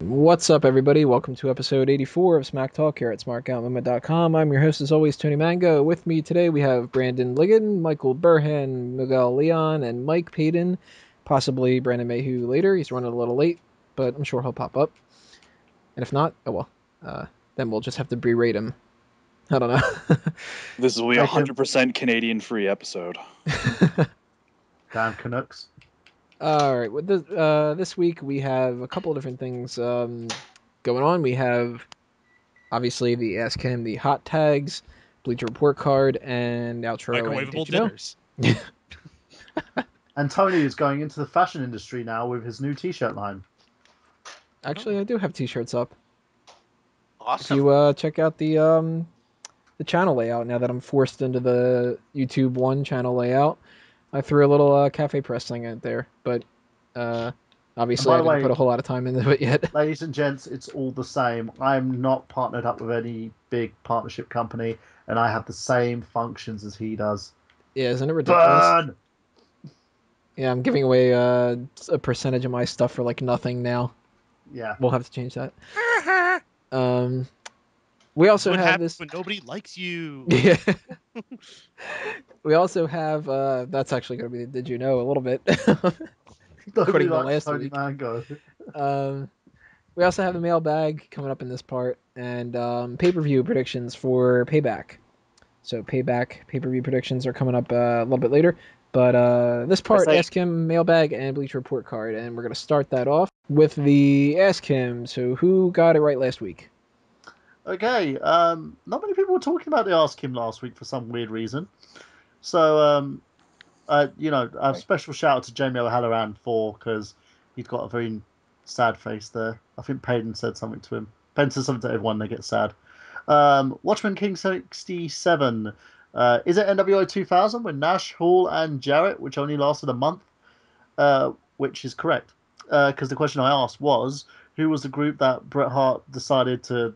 What's up, everybody? Welcome to episode 84 of Smack Talk here at SmarkOutMoment.com. I'm your host, as always, Tony Mango. With me today, we have Brandon Ligon, Michael Burhan, Miguel Leon, and Mike Paden. Possibly Brandon Mayhew later. He's running a little late, but I'm sure he'll pop up. And if not, oh well. Uh, then we'll just have to berate him. I don't know. This will be a hundred percent Canadian free episode. Damn Canucks. All right. With this, uh, this week we have a couple of different things um, going on. We have obviously the Ask Him, the hot tags, Bleacher Report card, and outro. and Microwavable Did You Know? dinners. And Tony is going into the fashion industry now with his new T-shirt line. Actually, I do have T-shirts up. If Awesome. you uh, check out the um, the channel layout now that I'm forced into the YouTube One channel layout, I threw a little uh, cafe press thing out there, but uh, obviously I the didn't way- put a whole lot of time into it yet. Ladies and gents, it's all the same. I'm not partnered up with any big partnership company, and I have the same functions as he does. yeah, isn't it ridiculous? Burn! Yeah, I'm giving away uh, a percentage of my stuff for like nothing now. Yeah. We'll have to change that. Um, we also have this. when nobody likes you? Yeah. we also have. Uh, that's actually going to be. Did you know a little bit? According to last Tony week. Um, we also have the mailbag coming up in this part, and um, pay per view predictions for Payback. So Payback pay per view predictions are coming up uh, a little bit later. But uh, this part, say- ask him mailbag and bleach report card, and we're gonna start that off with the ask him. So who got it right last week? Okay, um, not many people were talking about the Ask Him last week for some weird reason. So, um, uh, you know, a special shout out to Jamie O'Halloran for because he's got a very sad face there. I think Paden said something to him. Paden said something to everyone, they get sad. Um, Watchman King 67. Uh, is it NWO 2000 with Nash, Hall, and Jarrett, which only lasted a month? Uh, which is correct. Because the question I asked was who was the group that Bret Hart decided to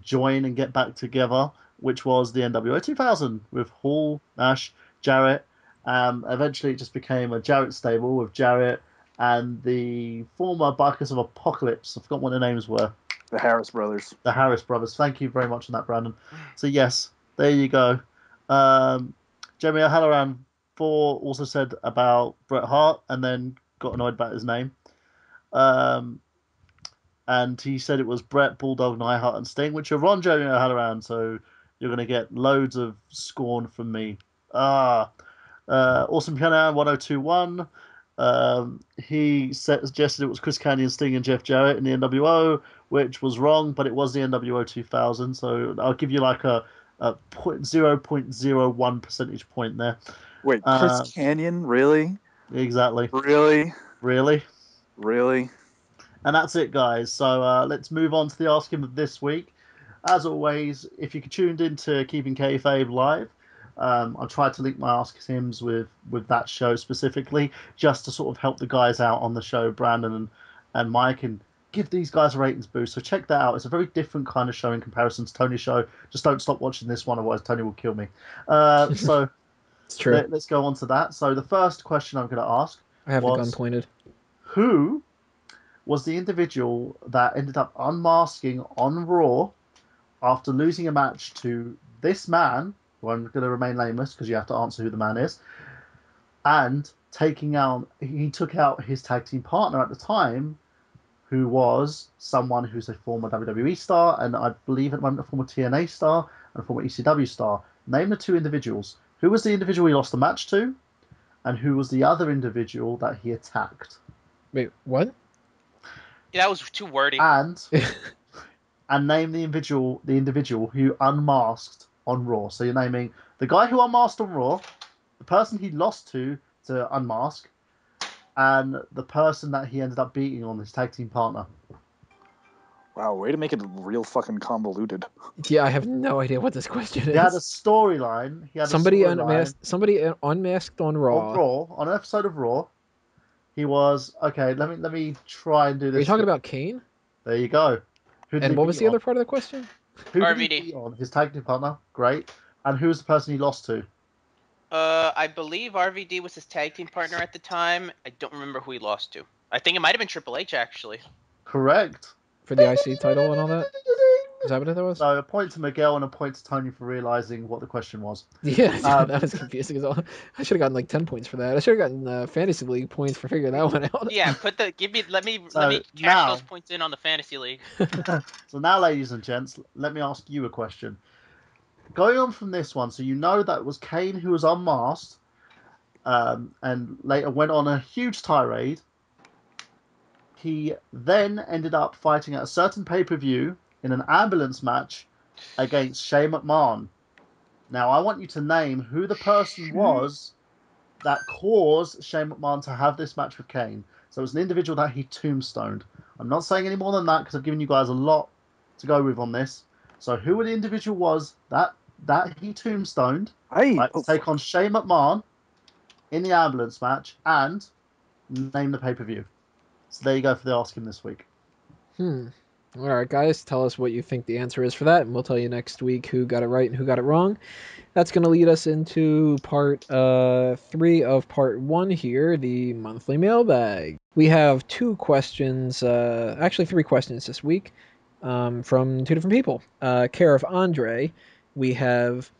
join and get back together, which was the NWO 2000 with Hall, Nash, Jarrett. Um, eventually, it just became a Jarrett stable with Jarrett and the former Bikers of Apocalypse. I forgot what their names were. The Harris brothers. The Harris brothers. Thank you very much on that, Brandon. So, yes, there you go. Um, Jeremy O'Halloran 4 also said about Bret Hart and then got annoyed about his name. Um, and he said it was Bret, Bulldog, Neidhart, and Sting, which are Ron Jeremy O'Halloran. So you're going to get loads of scorn from me. Ah, uh, Awesome Piano 1021. Um, he suggested it was Chris Kanyon, and Sting and Jeff Jarrett in the NWO, which was wrong, but it was the NWO 2000. So I'll give you like a, a point, 0.01 percentage point there. Wait, Chris Uh, Kanyon? Really? Exactly. Really? Really? Really? And that's it, guys. So uh, let's move on to the Ask Him of this week. As always, if you tuned into Keeping Kayfabe live, um, I tried to link my Ask Hims with, with that show specifically, just to sort of help the guys out on the show, Brandon and, and Mike, and give these guys a ratings boost. So check that out. It's a very different kind of show in comparison to Tony's show. Just don't stop watching this one, otherwise Tony will kill me. Uh, so It's true. let, us go on to that. So the first question I'm going to ask I have was- gun pointed. who was the individual that ended up unmasking on Raw after losing a match to this man, who I'm going to remain nameless because you have to answer who the man is, and taking out, he took out his tag team partner at the time, who was someone who's a former WWE star, and I believe at the moment a former TNA star and a former ECW star. Name the two individuals. Who was the individual he lost the match to, and who was the other individual that he attacked? Wait, what? Yeah, that was too wordy. and and name the individual the individual who unmasked on Raw. So you're naming the guy who unmasked on Raw, the person he lost to to unmask, and the person that he ended up beating on his tag team partner. Wow, way to make it real fucking convoluted. Yeah, I have no idea what this question is. He had a storyline. He had Somebody a storyline unmasked. Somebody unmasked on Raw. on Raw on an episode of Raw. He was okay. Let me let me try and do this. Are you talking about Kane? There you go. Who And what was the on? other part of the question? Who did he RVD. on? His tag team partner. Great. And who was the person he lost to? Uh, I believe RVD was his tag team partner at the time. I don't remember who he lost to. I think it might have been Triple H actually. Correct. For the IC title and all that? Is that what that was? So a point to Miguel and a point to Tony for realizing what the question was. Yeah, Um, that was confusing as well. I should have gotten like ten points for that. I should have gotten uh, fantasy league points for figuring that one out. Yeah, put the give me let me So, let me cash now- those points in on the fantasy league. So now, ladies and gents, let me ask you a question. Going on from this one, so you know that it was Kane who was unmasked, um, and later went on a huge tirade. He then ended up fighting at a certain pay per view in an ambulance match against Shane McMahon. Now, I want you to name who the person was that caused Shane McMahon to have this match with Kane. So it was an individual that he tombstoned. I'm not saying any more than that because I've given you guys a lot to go with on this. So who the individual was that that he tombstoned, I right, oh, to take on Shane McMahon in the ambulance match and name the pay per view. So there you go for the ask him this week. Hmm. All right, guys, tell us what you think the answer is for that, and we'll tell you next week who got it right and who got it wrong. That's going to lead us into part uh, three of part one here, the monthly mailbag. We have two questions, uh, actually three questions this week um, from two different people. Uh, care of Andre, we have.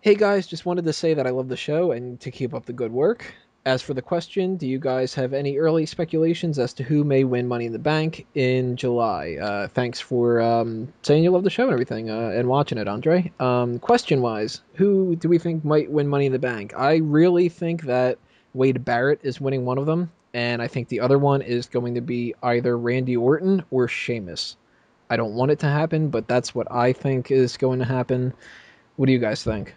Hey guys, just wanted to say that I love the show and to keep up the good work. As for the question, do you guys have any early speculations as to who may win Money in the Bank in July? Uh, thanks for um, saying you love the show and everything uh, and watching it, Andre. Um, question wise, who do we think might win Money in the Bank? I really think that Wade Barrett is winning one of them, and I think the other one is going to be either Randy Orton or Sheamus. I don't want it to happen, but that's what I think is going to happen. What do you guys think?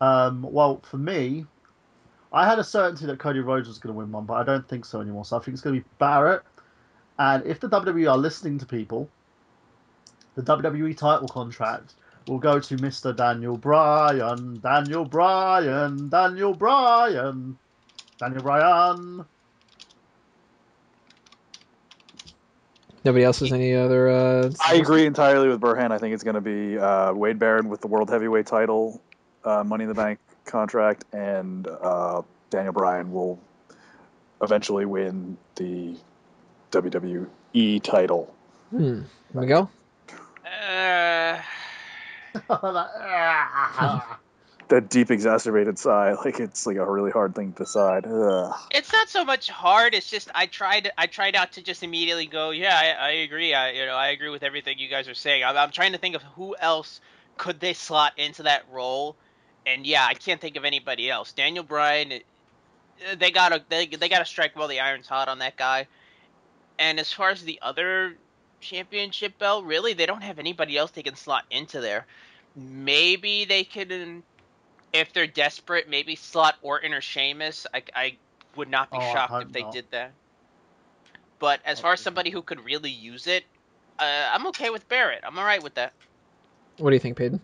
Um, well, for me, I had a certainty that Cody Rhodes was going to win one, but I don't think so anymore. So I think it's going to be Barrett. And if the WWE are listening to people, the WWE title contract will go to Mr. Daniel Bryan, Daniel Bryan, Daniel Bryan, Daniel Bryan. Nobody else has any other. Uh, I agree entirely with Burhan. I think it's going to be uh, Wade Barrett with the World Heavyweight title, uh, Money in the Bank contract, and uh, Daniel Bryan will eventually win the WWE title. Hmm. Miguel? Uh, That deep exacerbated sigh, like it's like a really hard thing to decide. Ugh. it's not so much hard. It's just I tried. I tried out to just immediately go. Yeah, I, I agree. I you know I agree with everything you guys are saying. I'm, I'm trying to think of who else could they slot into that role, and yeah, I can't think of anybody else. Daniel Bryan, uh, they gotta they they gotta strike while the iron's hot on that guy. And as far as the other championship belt, really, they don't have anybody else they can slot into there. Maybe they could, if they're desperate, maybe slot Orton or Sheamus. I, I would not be Oh, shocked if they not. did that. But as far as somebody who could really use it, uh, I'm okay with Barrett. I'm all right with that. What do you think, Paden?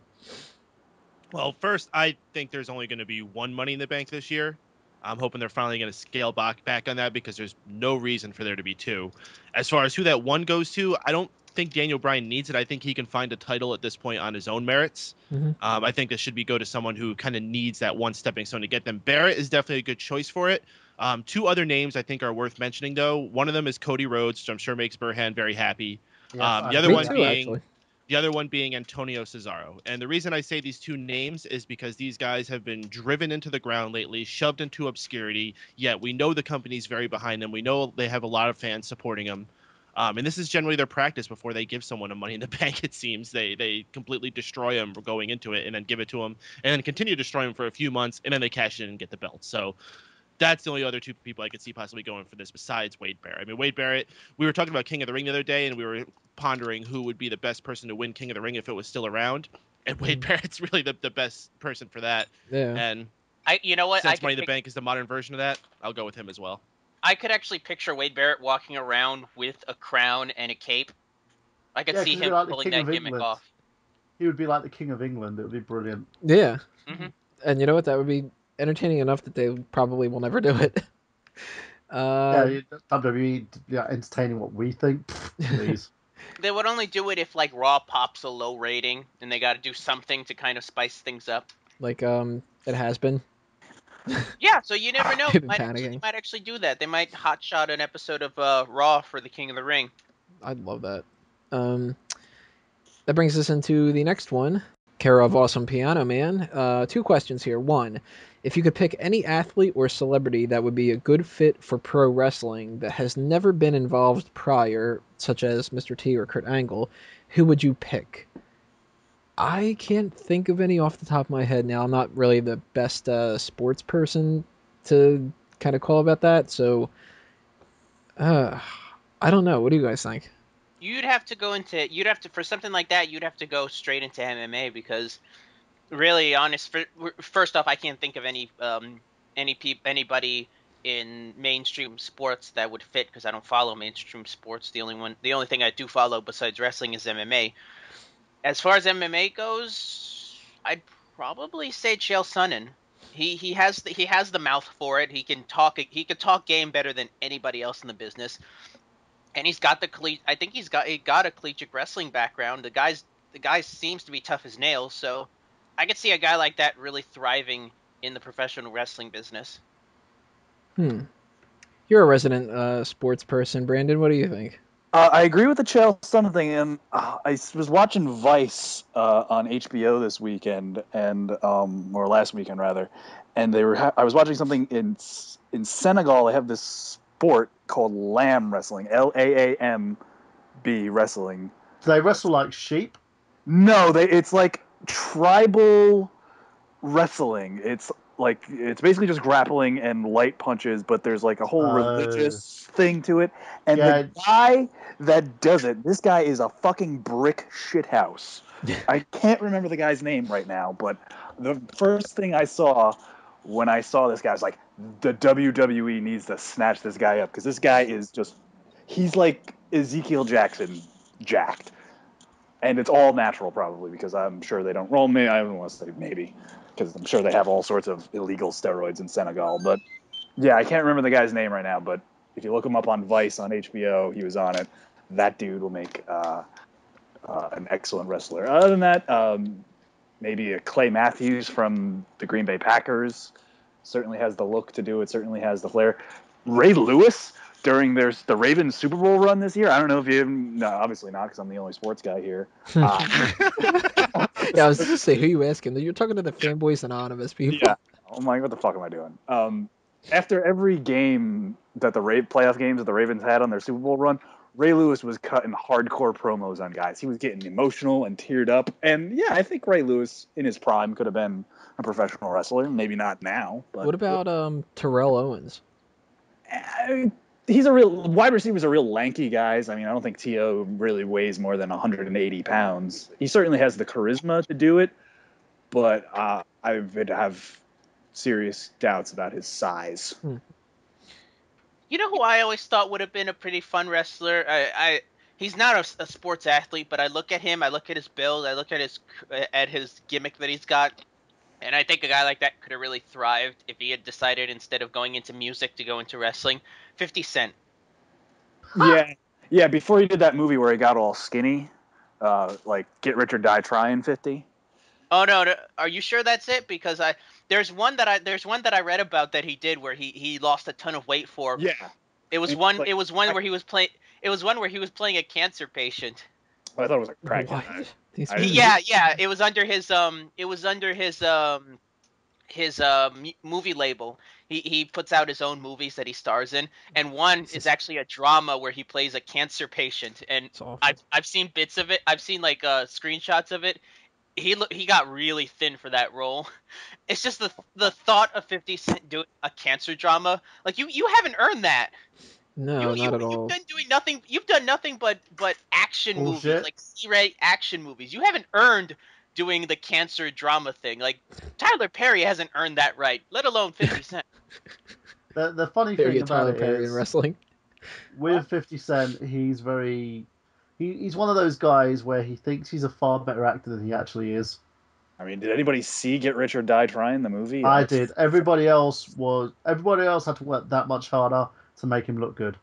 Well, first, I think there's only going to be one Money in the Bank this year. I'm hoping they're finally going to scale back back on that because there's no reason for there to be two. As far as who that one goes to, I don't think Daniel Bryan needs it. I think he can find a title at this point on his own merits. Mhm. Um, I think this should be go to someone who kind of needs that one stepping stone to get them. Barrett is definitely a good choice for it. Um, two other names I think are worth mentioning though. One of them is Cody Rhodes, which I'm sure makes Burhan very happy. Um, the other one too, being- actually. The other one being Antonio Cesaro. And the reason I say these two names is because these guys have been driven into the ground lately, shoved into obscurity. Yet we know the company's very behind them. We know they have a lot of fans supporting them. Um, and this is generally their practice before they give someone a money in the bank. It seems they they completely destroy them going into it, and then give it to them, and then continue to destroy them for a few months, and then they cash in and get the belt. So that's the only other two people I could see possibly going for this besides Wade Barrett. I mean, Wade Barrett. We were talking about King of the Ring the other day, and we were pondering who would be the best person to win King of the Ring if it was still around. And Wade Barrett's really the, the best person for that. Yeah. And I, you know what? Since could Money in the Bank is the modern version of that, I'll go with him as well. I could actually picture Wade Barrett walking around with a crown and a cape. I could Yeah, see 'cause him like pulling that of gimmick England. off. He would be like the King of England. It would be brilliant. Yeah. Mhm. And you know what? That would be entertaining enough that they probably will never do it. Uh, yeah, WWE yeah, entertaining what we think. Please. They would only do it if like Raw pops a low rating and they got to do something to kind of spice things up. like um it has been. Yeah, so you never know. They've They been might, actually, they might actually do that. They might hotshot an episode of uh, Raw for the King of the Ring. I'd love that. Um, that brings us into the next one. Care of Awesome Piano Man. Uh, two questions here. One, if you could pick any athlete or celebrity that would be a good fit for pro wrestling that has never been involved prior, such as Mr. T or Kurt Angle, who would you pick? I can't think of any off the top of my head now. I'm not really the best uh, sports person to kind of call about that, so uh, I don't know. What do you guys think? You'd have to go into you'd have to for something like that. You'd have to go straight into MMA because, really, honest. First off, I can't think of any um any peop, anybody in mainstream sports that would fit because I don't follow mainstream sports. The only one, the only thing I do follow besides wrestling is MMA. As far as MMA goes, I'd probably say Chael Sonnen. He he has the, he has the mouth for it. He can talk he can talk game better than anybody else in the business and he's got the colle- I think he's got he got a collegiate wrestling background. The guy's the guy seems to be tough as nails, so I could see a guy like that really thriving in the professional wrestling business. Hmm. You're a resident uh, sports person, Brandon. What do you think? Uh, I agree with the Chael Sonnen thing, and uh, I s- was watching Vice uh, on HBO this weekend, and um, or last weekend rather, and they were. Ha- I was watching something in in Senegal. They have this sport called Lamb wrestling, L A A M B wrestling. Do they wrestle like sheep? No, they. It's like tribal wrestling. It's like it's basically just grappling and light punches, but there's like a whole Oh. religious thing to it. And Yeah. the guy that does it, this guy is a fucking brick shithouse. I can't remember the guy's name right now, but the first thing I saw when I saw this guy I was like, the WWE needs to snatch this guy up because this guy is just he's like Ezekiel Jackson jacked. And it's all natural probably because I'm sure they don't roll me. I don't want to say maybe because I'm sure they have all sorts of illegal steroids in Senegal. But yeah, I can't remember the guy's name right now. But if you look him up on Vice on HBO, he was on it. That dude will make uh, uh, an excellent wrestler. Other than that, um, maybe a Clay Matthews from the Green Bay Packers certainly has the look to do it. Certainly has the flair. Ray Lewis during their the Ravens Super Bowl run this year. I don't know if you no, obviously not because I'm the only sports guy here. Yeah, I was just say who you asking. You're talking to the fanboys anonymous people. Yeah. I'm like, what the fuck am I doing? Um, after every game that the Ra- playoff games that the Ravens had on their Super Bowl run, Ray Lewis was cutting hardcore promos on guys. He was getting emotional and teared up. And yeah, I think Ray Lewis in his prime could have been a professional wrestler. Maybe not now. But What about um Terrell Owens? Uh, he's a real wide receiver's a real lanky guys. I mean, I don't think To really weighs more than 180 pounds. He certainly has the charisma to do it, but uh, I would have serious doubts about his size. You know who I always thought would have been a pretty fun wrestler? I, I he's not a, a sports athlete, but I look at him, I look at his build, I look at his at his gimmick that he's got, and I think a guy like that could have really thrived if he had decided instead of going into music to go into wrestling. Fifty Cent. Yeah, yeah. Before he did that movie where he got all skinny, uh, like Get Rich or Die Trying 50. Oh no, no, are you sure that's it? Because I there's one that I there's one that I read about that he did where he he lost a ton of weight for. Yeah, It was It's one. like- it was one where he was playing. It was one where he was playing a cancer patient. I thought it was a crack. What? These I- yeah, yeah. It was under his um. It was under his um, his uh movie label. He he puts out his own movies that he stars in, and one is actually a drama where he plays a cancer patient. And I've I've seen bits of it. I've seen like uh screenshots of it. He look he got really thin for that role. It's just the the thought of Fifty Cent doing a cancer drama. Like you you haven't earned that. no, you, not you, at all. You've been doing nothing. You've done nothing but but action movies, like C-rate action movies. You haven't earned doing the cancer drama thing. Like Tyler Perry hasn't earned that right, let alone Fifty Cent. The, the funny There thing about Tyler it Perry is, in wrestling. with 50 Cent, he's very. He, he's one of those guys where he thinks he's a far better actor than he actually is. I mean, did anybody see Get Rich or Die Trying the movie? I did. Everybody else was. Everybody else had to work that much harder to make him look good.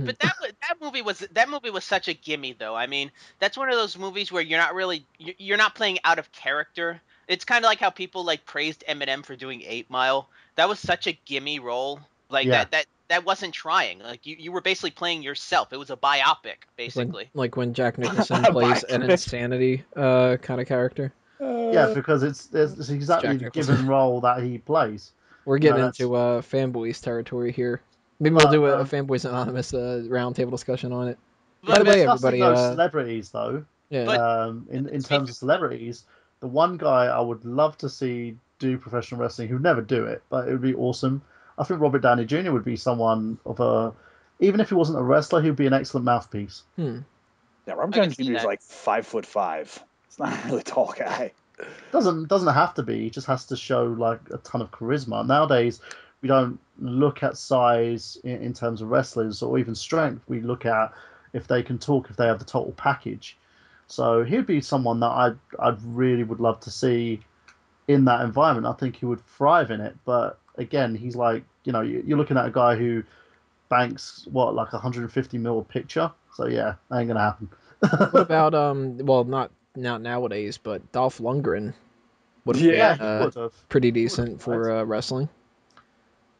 But that that movie was that movie was such a gimme though. I mean, that's one of those movies where you're not really you- you're not playing out of character. It's kind of like how people like praised Eminem for doing Eight Mile. That was such a gimme role. Like Yeah. that that that wasn't trying. Like you, you were basically playing yourself. It was a biopic, When- basically. like when Jack Nicholson plays an insanity uh, kind of character. Yeah, because it's it's, it's exactly the given role that he plays. We're getting No, into uh, fanboys territory here. Maybe we'll Uh, do a, a uh, fanboys anonymous uh, roundtable discussion on it. By But- the way, everybody, those uh, celebrities though, Yeah, um, in in terms of celebrities, the one guy I would love to see do professional wrestling, who'd never do it, but it would be awesome. I think Robert Downey Jr. would be someone of a, even if he wasn't a wrestler, he'd be an excellent mouthpiece. hmm. Yeah, Robert I Downey Jr. is like five foot five. It's not a really tall guy. Doesn't doesn't have to be. He just has to show like a ton of charisma. Nowadays, we don't look at size in, in terms of wrestlers or even strength. We look at if they can talk, if they have the total package. So he'd be someone that I I really would love to see in that environment. I think he would thrive in it. But again, he's like you know you- you're looking at a guy who banks what like 150 mil a picture. So yeah, that ain't gonna happen. What about um? Well, not not nowadays, but Dolph Lundgren would have Yeah, he uh, pretty decent for uh, wrestling.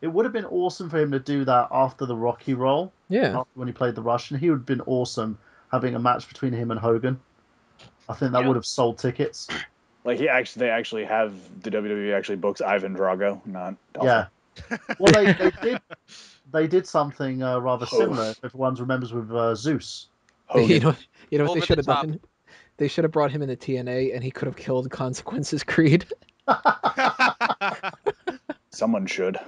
It would have been awesome for him to do that after the Rocky role. Yeah, after when he played the Russian. He would have been awesome having a match between him and Hogan. I think that Yeah. would have sold tickets. Like he actually, they actually have the WWE actually books Ivan Drago, not Dolph. Yeah. Well, they, they did they did something uh, rather Oh. similar. If everyone remembers with uh, Zeus. you know, you know what Over they the should have top. done? They should have brought him in the TNA, and he could have killed Consequences Creed. Someone should.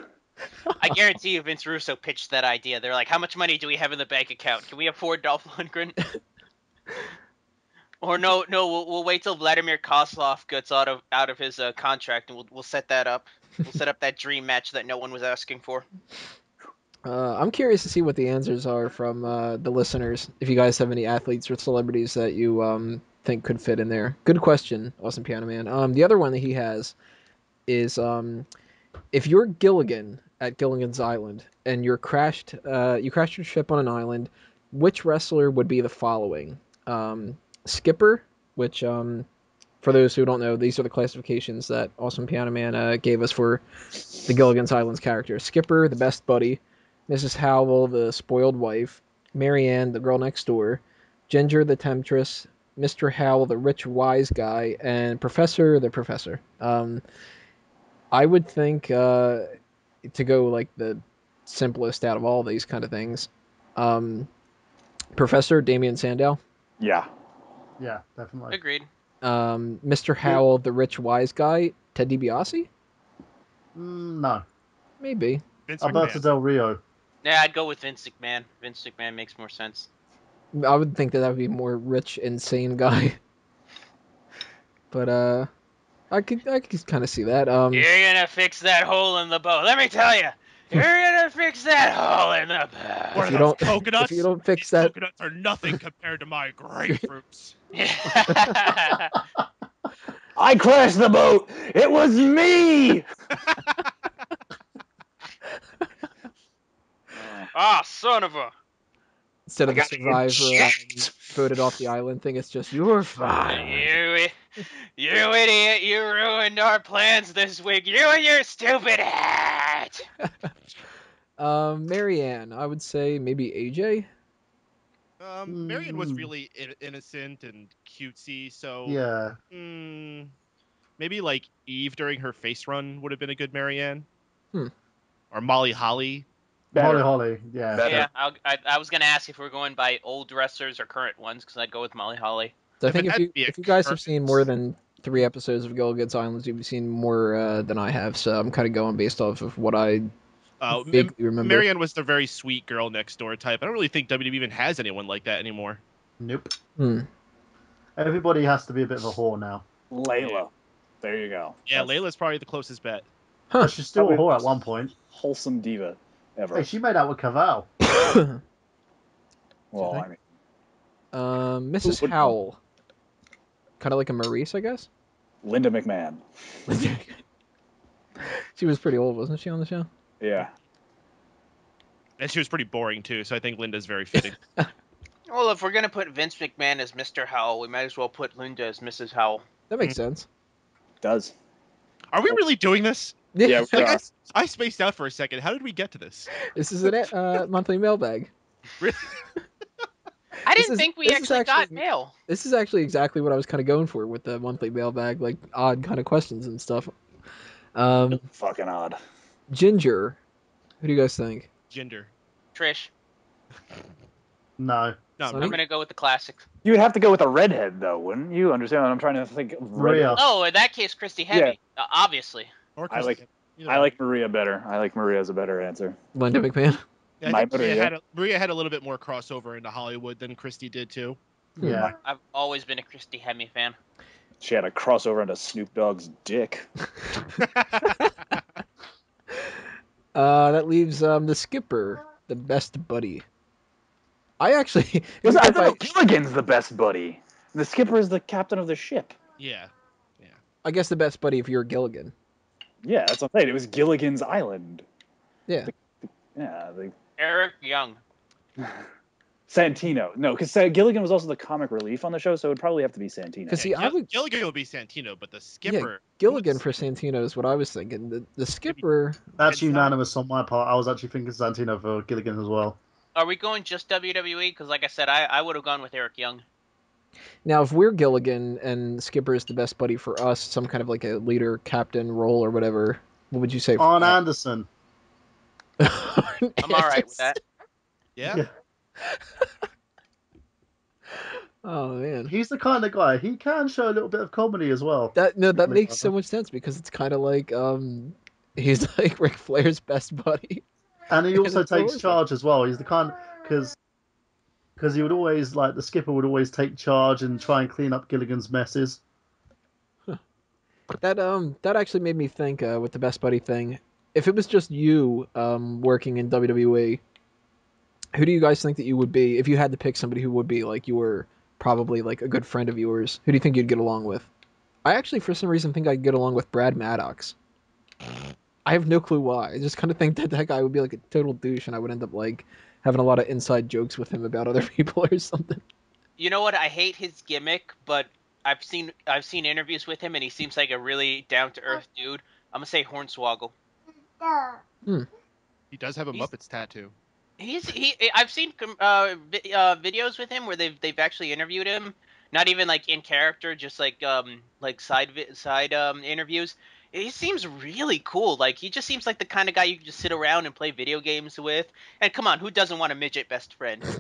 I guarantee you, Vince Russo pitched that idea. They're like, "How much money do we have in the bank account? Can we afford Dolph Lundgren?" or no, no, we'll, we'll wait till Vladimir Kozlov gets out of out of his uh, contract, and we'll we'll set that up. We'll set up that dream match that no one was asking for. Uh, I'm curious to see what the answers are from uh, the listeners. If you guys have any athletes or celebrities that you um, think could fit in there, good question, Awesome Piano Man. Um, the other one that he has is um, if you're Gilligan at Gilligan's Island and you're crashed, uh, you crashed your ship on an island, which wrestler would be the following? Um, Skipper, which um, for those who don't know, these are the classifications that Awesome Piano Man uh, gave us for the Gilligan's Island's character. Skipper, the best buddy. Mrs. Howell, the spoiled wife, Mary Ann, the girl next door, Ginger, the temptress, Mr. Howell, the rich wise guy, and Professor, the professor. Um, I would think uh, to go like the simplest out of all these kind of things. Um, Professor Damien Sandow, Yeah. Yeah, definitely. Agreed. um, Mr. Howell, the rich wise guy, Ted DiBiase, Mm, no, maybe. Vince Alberto McMahon. Del Rio. Yeah, I'd go with Vince McMahon. Vince McMahon makes more sense. I would think that that would be more rich, insane guy. But uh, I could I could kind of see that. Um, You're gonna fix that hole in the boat. Let me tell you, you're gonna fix that hole in the boat. are if you don't coconuts? if you don't fix These that, coconuts are nothing compared to my grapefruits. Yeah. I crashed the boat. It was me. Ah, son of a. instead of the survivor um, voted off the island thing, it's just you're fine. You, you idiot! You ruined our plans this week. You and your stupid hat. Um, Mary Ann, I would say maybe AJ. Um, Marion was really in- innocent and cutesy, so Yeah, mm, maybe like Eve during her face run would have been a good Mary Ann. Hmm. Or Molly Holly. Holly Better. Holly. Yeah, Better. Yeah, I, I, I was gonna ask if we're going by old wrestlers or current ones, because I'd go with Molly Holly. So I If think if you to be a if you guys have seen more than three episodes of Gilligan's Island, you've seen more uh, than I have. So I'm kind of going based off of what I Uh, vaguely remember. Mary Ann was the very sweet girl next door type. I don't really think WWE even has anyone like that anymore. nope. Hmm. Everybody has to be a bit of a whore now. Layla. There you go. Yeah, That's Layla's probably the closest bet. Huh. She's still a whore at one point. Wholesome diva ever. Hey, she made out with Kaval. well, I mean, um, Mrs. would- Howell, kind of like a Maryse, I guess. Linda McMahon. she was pretty old, wasn't she, on the show? Yeah. And she was pretty boring too, so I think Linda's very fitting. Well, if we're gonna put Vince McMahon as Mr. Howell, we might as well put Linda as Mrs. Howell. That makes sense. does. Are we really doing this? Yeah, we Like. I, I spaced out for a second. How did we get to this? this is a uh, monthly mailbag. Really? I didn't is- think we this is actually got mail. This is actually exactly what I was kind of going for with the monthly mailbag, like odd kind of questions and stuff. Um, Fucking odd. Ginger, who do you guys think? Ginger. Trish, No. No, Sunny? I'm gonna go with the classics. You would have to go with a redhead, though, wouldn't you? Understand? what I'm trying to think. of Maria. redhead. Oh, in that case, Christy Hemme, uh, obviously. Or I like- Either I one. like Maria better. I like Maria as a better answer. Linda McMahon. Yeah, I my think Maria Maria. had, a, Maria had a little bit more crossover into Hollywood than Christy did too. Yeah. I've always been a Christy Hemme fan. She had a crossover into Snoop Dogg's dick. Uh, that leaves um the skipper, the best buddy. I actually, Listen, I I, thought Gilligan's the best buddy. The skipper is the captain of the ship. Yeah. Yeah. I guess the best buddy if you're Gilligan. Yeah, that's what I'm saying. It was Gilligan's Island. Yeah. Yeah, the Eric Young. Santino. No, because Gilligan was also the comic relief on the show, so it would probably have to be Santino. Because see, Yeah, I would Gilligan would be Santino, but the skipper. yeah, Gilligan what's- for Santino is what I was thinking. The the skipper. That's Inside. unanimous on my part. I was actually thinking Santino for Gilligan as well. Are we going just WWE? Because, like I said, I, I would have gone with Eric Young. Now, if we're Gilligan and Skipper is the best buddy for us, some kind of like a leader, captain role or whatever, what would you say? for Arn that? Anderson. I'm all right with that. Yeah. Yeah. Oh man, He's the kind of guy. He can show a little bit of comedy as well. that no, that Wait, makes so much sense because it's kind of like um, he's like Ric Flair's best buddy. And he also It's takes charge as well. He's the kind because because he would always like the skipper would always take charge and try and clean up Gilligan's messes. That um, that actually made me think uh, with the best buddy thing. If it was just you um working in WWE, who do you guys think that you would be if you had to pick somebody who would be like you were probably like a good friend of yours? Who do you think you'd get along with? I actually, for some reason, think I'd get along with Brad Maddox. I have no clue why. I just kind of think that that guy would be like a total douche, and I would end up like having a lot of inside jokes with him about other people or something. You know what? I hate his gimmick, but I've seen I've seen interviews with him, and he seems like a really down to earth dude. I'm gonna say Hornswoggle. He does have a He's- Muppets tattoo. He's he. I've seen uh, vi- uh videos with him where they've they've actually interviewed him, not even like in character, just like um like side vi- side um interviews. He seems really cool. Like he just seems like the kind of guy you can just sit around and play video games with. And come on, who doesn't want a midget best friend?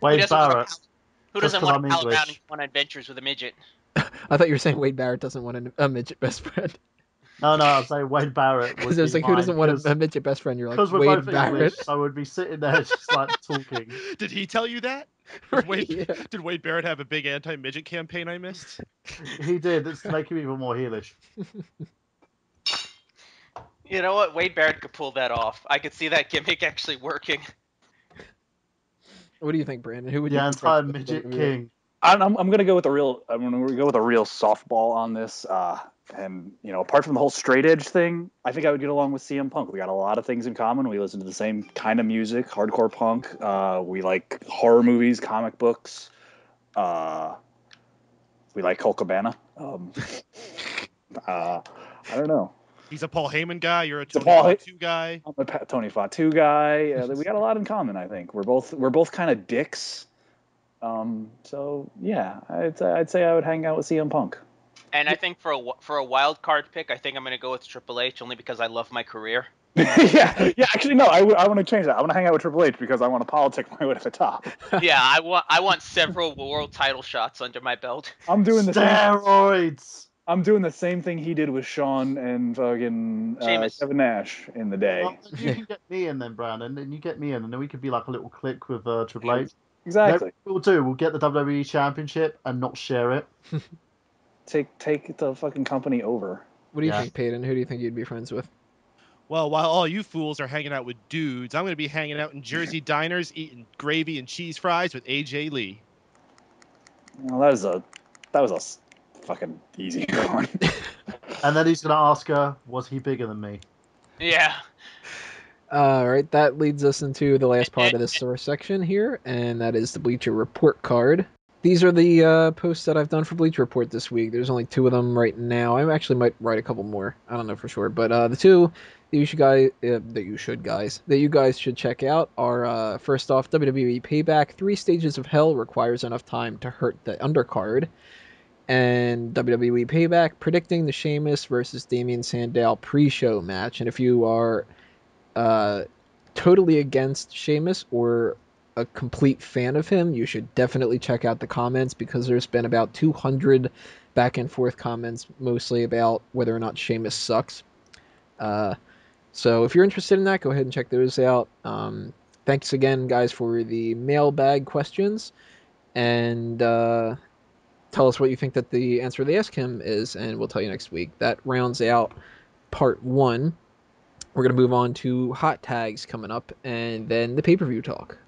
Who Wade doesn't want Barrett. who Just doesn't 'cause want to pal around and go on adventures with a midget? I thought you were saying Wade Barrett doesn't want a, a midget best friend. No, no, I'd say Wade Barrett. Because there's like, who doesn't want to a your best friend? You're like, Because we're Wade both Barrett. English, so we'd be sitting there just like talking. Did he tell you that? Did Wade, Yeah. did Wade Barrett have a big anti-midget campaign I missed? He did. It's making make him even more heelish. You know what? Wade Barrett could pull that off. I could see that gimmick actually working. What do you think, Brandon? Who would The you anti midget king. I'm, I'm, I'm gonna go with a real. I'm gonna go with a real softball on this. Uh, and you know, apart from the whole straight edge thing, I think I would get along with CM Punk. We got a lot of things in common. We listen to the same kind of music, hardcore punk. Uh, we like horror movies, comic books. Uh, we like Colt Cabana. Um, uh, I don't know. He's a Paul Heyman guy. You're a Tony Paul Two guy. I'm a Pa- Tony Fatu guy. Uh, we got a lot in common. I think we're both we're both kind of dicks. Um, so yeah, I'd, I'd say I would hang out with CM Punk. And I think for a for a wild card pick, I think I'm gonna go with Triple H only because I love my career. yeah, yeah. Actually, no. I, want to change that. I want to hang out with Triple H because I want to politic my way to the top. yeah, I want I want several world title shots under my belt. I'm doing the same. Steroids. I'm doing the same thing he did with Shawn and fucking uh, Sheamus. Kevin Nash in the day. Well, you can get me in then, Brandon, and you get me in, and then we could be like a little clique with uh, Triple H. Exactly. No, we'll do. We'll get the WWE Championship and not share it. Take take the fucking company over. What do you Yeah. think, Paden? Who do you think you'd be friends with? Well, while all you fools are hanging out with dudes, I'm going to be hanging out in Jersey diners, eating gravy and cheese fries with AJ Lee. Well, that was a that was a s- fucking easy one. And then he's going to ask her, was he bigger than me? Yeah. All right, that leads us into the last part of this source section here, and that is the Bleacher Report card. These are the uh, posts that I've done for Bleach Report this week. There's only two of them right now. I actually might write a couple more. I don't know for sure, but uh, the two that you should guys uh, that you should guys that you guys should check out are uh, first off WWE Payback. Three stages of hell requires enough time to hurt the undercard, and WWE Payback predicting the Sheamus versus Damien Sandow pre-show match. And if you are uh, totally against Sheamus or a complete fan of him, you should definitely check out the comments because there's been about 200 back and forth comments, mostly about whether or not Sheamus sucks. Uh, so if you're interested in that, go ahead and check those out. Um, thanks again, guys, for the mailbag questions, and uh, tell us what you think that the answer they ask him is, and we'll tell you next week. That rounds out part one. We're gonna move on to hot tags coming up, and then the pay per view talk.